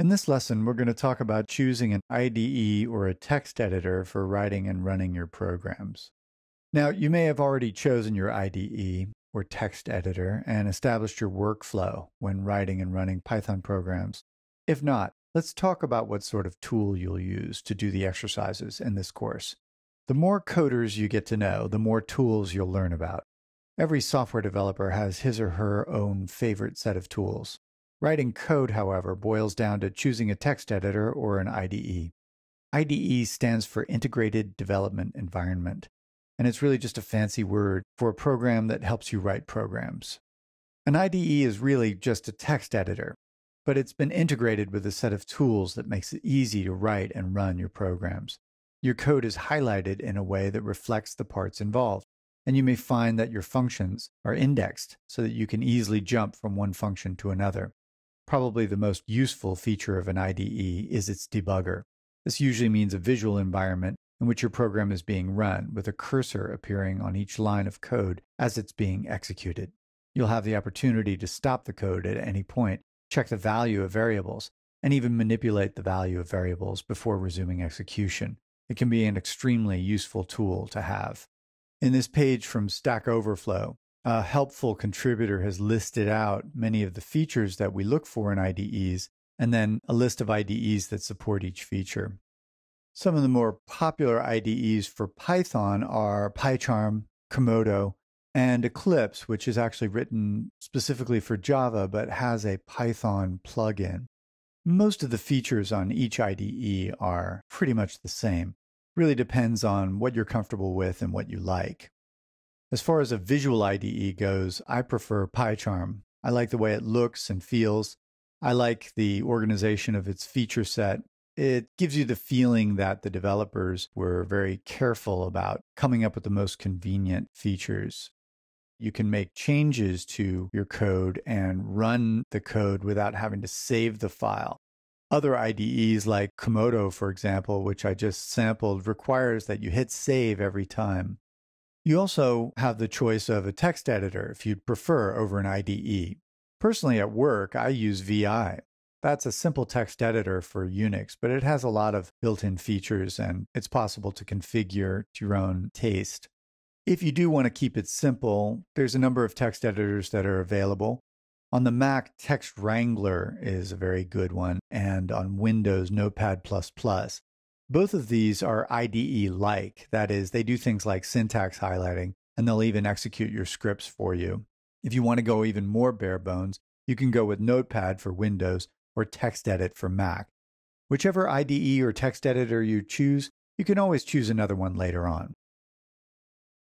In this lesson, we're going to talk about choosing an IDE or a text editor for writing and running your programs. Now, you may have already chosen your IDE or text editor and established your workflow when writing and running Python programs. If not, let's talk about what sort of tool you'll use to do the exercises in this course. The more coders you get to know, the more tools you'll learn about. Every software developer has his or her own favorite set of tools. Writing code, however, boils down to choosing a text editor or an IDE. IDE stands for Integrated Development Environment, and it's really just a fancy word for a program that helps you write programs. An IDE is really just a text editor, but it's been integrated with a set of tools that makes it easy to write and run your programs. Your code is highlighted in a way that reflects the parts involved, and you may find that your functions are indexed so that you can easily jump from one function to another. Probably the most useful feature of an IDE is its debugger. This usually means a visual environment in which your program is being run, with a cursor appearing on each line of code as it's being executed. You'll have the opportunity to stop the code at any point, check the value of variables, and even manipulate the value of variables before resuming execution. It can be an extremely useful tool to have. In this page from Stack Overflow, a helpful contributor has listed out many of the features that we look for in IDEs, and then a list of IDEs that support each feature. Some of the more popular IDEs for Python are PyCharm, Komodo, and Eclipse, which is actually written specifically for Java but has a Python plugin. Most of the features on each IDE are pretty much the same. Really depends on what you're comfortable with and what you like. As far as a visual IDE goes, I prefer PyCharm. I like the way it looks and feels. I like the organization of its feature set. It gives you the feeling that the developers were very careful about coming up with the most convenient features. You can make changes to your code and run the code without having to save the file. Other IDEs like Komodo, for example, which I just sampled, requires that you hit save every time. You also have the choice of a text editor if you'd prefer over an IDE. Personally, at work, I use VI. That's a simple text editor for Unix, but it has a lot of built in features and it's possible to configure to your own taste. If you do want to keep it simple, there's a number of text editors that are available. On the Mac, TextWrangler is a very good one, and on Windows, Notepad. Both of these are IDE like. That is, they do things like syntax highlighting, and they'll even execute your scripts for you. If you want to go even more bare bones, you can go with Notepad for Windows or TextEdit for Mac. Whichever IDE or text editor you choose, you can always choose another one later on.